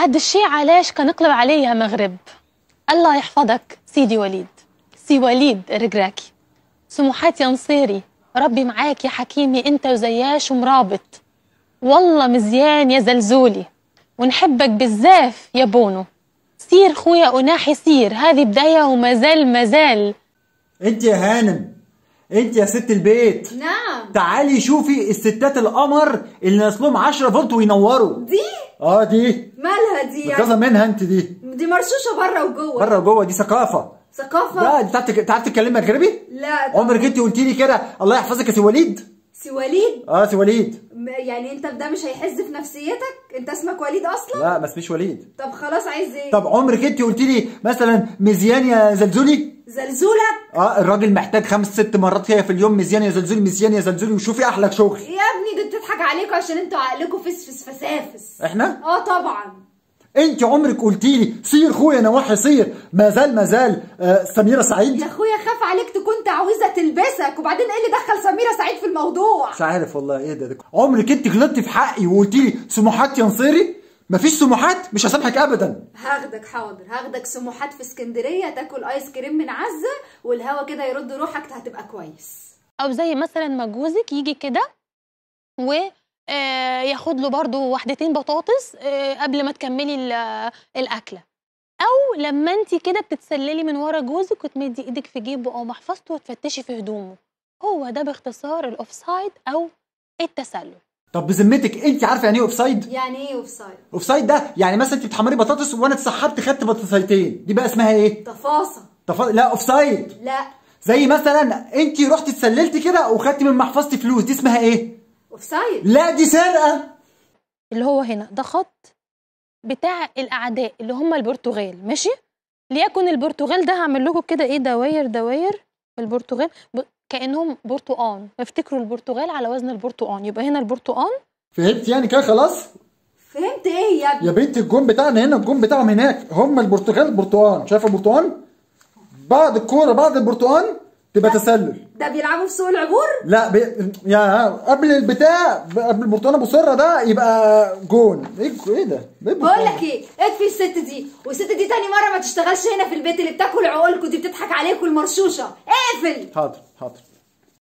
هاد الشي علاش كنقلب عليه يا مغرب؟ الله يحفظك سيدي وليد. سي وليد ركراكي سموحات يا نصيري ربي معاك يا حكيمي انت وزياش ومرابط. والله مزيان يا زلزولي. ونحبك بزاف يا بونو. سير خويا أناحي سير هذه بداية وما زال ما زال انت يا هانم. انت يا ست البيت. نعم. تعالي شوفي الستات القمر اللي نازلهم 10 فولت وينوروا. دي؟ آه دي. مالها دي كذا منها انت دي. دي مرشوشة بره وجوه. بره وجوه دي ثقافة. ثقافة؟ لا دي تعرف تعرف تتكلمي مغربي؟ لا. عمرك انت قلتي لي كده الله يحفظك يا سي وليد. سي وليد؟ آه سي وليد. يعني انت ده مش هيحز في نفسيتك؟ انت اسمك وليد أصلا؟ لا ما اسميش وليد. طب خلاص عايز إيه؟ طب عمرك انت قلتي لي مثلا مزيان يا زلزولي؟ زلزوله آه الراجل محتاج خمس ست مرات كده في اليوم مزيان يا زلزولي مزيان يا زلزولي وشوفي أحلى شغل. يا ابني دي بتضحك عليكم عشان أنتوا عقلكم فسفس فسافس. إحنا؟ آه طبعا. أنت عمرك قلتي لي صير خويا نواحي صير ما زال ما زال. آه سميرة سعيد. يا أخويا خاف عليك تكون تعويذة تلبسك. وبعدين إيه اللي دخل سميرة سعيد في الموضوع؟ مش عارف والله إيه ده, ده عمرك أنت غلطتي في حقي وقلتي لي سموحات يا نصيري مفيش سموحات؟ مش هسامحك ابدا. هاخدك حاضر. هاخدك سموحات في اسكندرية تاكل آيس كريم من عزة والهوا كده يرد روحك هتبقى كويس. أو زي مثلا ما جوزك يجي كده و آه، ياخد له برضو وحدتين بطاطس آه، قبل ما تكملي ال- الأكلة. أو لما انت كده بتتسللي من ورا جوزك وتمدي إيدك في جيبه أو محفظته وتفتشي في هدومه. هو ده باختصار ال offside أو التسلل. طب بذمتك انت عارفة يعني إيه offside يعني إيه offside offside ده يعني مثلا انت بتحمري بطاطس وأنا اتسحبت خدت بطاطسيتين دي بقى اسمها إيه؟ تفاصيل. طف... لا offside لا. زي مثلا انت رحتي اتسللتي كده وخدتي من محفظتي فلوس دي اسمها إيه؟ offside لا دي سرقة. اللي هو هنا ده خط بتاع الأعداء اللي هم البرتغال ماشي؟ ليكن البرتغال ده هعمل لكم كده إيه؟ دواير دواير في البرتغال ب... كأنهم برتقان. افتكروا البرتغال على وزن البرتقان. يبقى هنا البرتقان. فهمت يعني كده خلاص؟ فهمت إيه يا ابني؟ يا بنت الجون بتاعنا هنا الجون بتاعهم هناك. هم البرتغال البرتقال شايفة البرتقال بعد الكورة بعد البرتقال تبقى تسلل. ده بيلعبوا في سوق العبور؟ لا بي... يا قبل البتاع قبل البرتقال أبو سرة ده يبقى جون. إيه إيه ده؟ إيه بقول لك إيه اكفي الست دي. والست دي تاني مرة ما تشتغلش هنا في البيت اللي بتاكل عقولكوا دي بتضحك عليكوا المرشوشة. اقفل حاضر حاضر